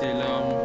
Este, la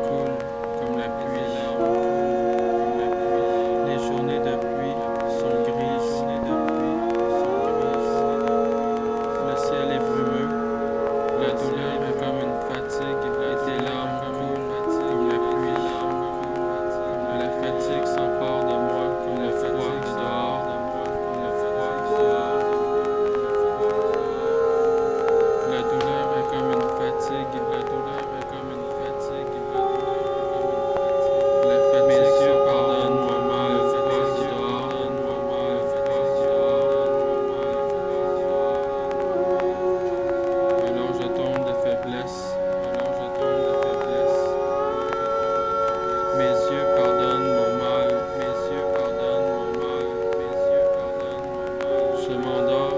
Mes yeux pardonnent mon mal, Mes yeux pardonnent mon mal, Mes yeux pardonnent mon mal. Je m'endors,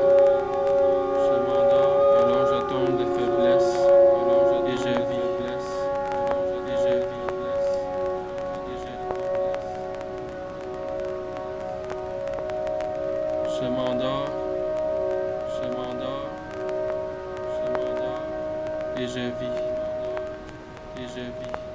je m'endors, alors je tombe de faiblesse, alors je dis je vis, laisse, alors je dis je vis, laisse, alors je dis je vis, je Je m'endors, je m'endors, je m'endors, et je vis, et je vis.